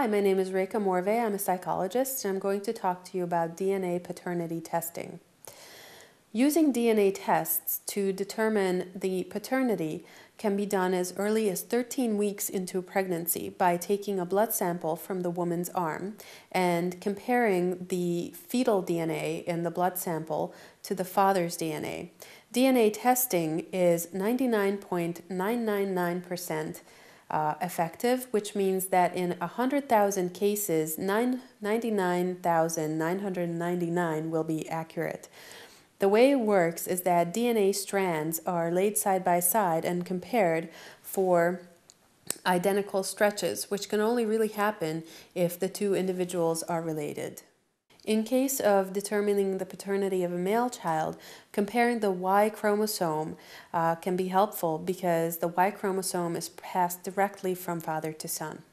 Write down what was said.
Hi, my name is Reka Morvay. I'm a psychologist, and I'm going to talk to you about DNA paternity testing. Using DNA tests to determine the paternity can be done as early as 13 weeks into pregnancy by taking a blood sample from the woman's arm and comparing the fetal DNA in the blood sample to the father's DNA. DNA testing is 99.999% uh, effective, which means that in 100,000 cases, 99,999 will be accurate. The way it works is that DNA strands are laid side by side and compared for identical stretches, which can only really happen if the two individuals are related. In case of determining the paternity of a male child, comparing the Y chromosome uh, can be helpful because the Y chromosome is passed directly from father to son.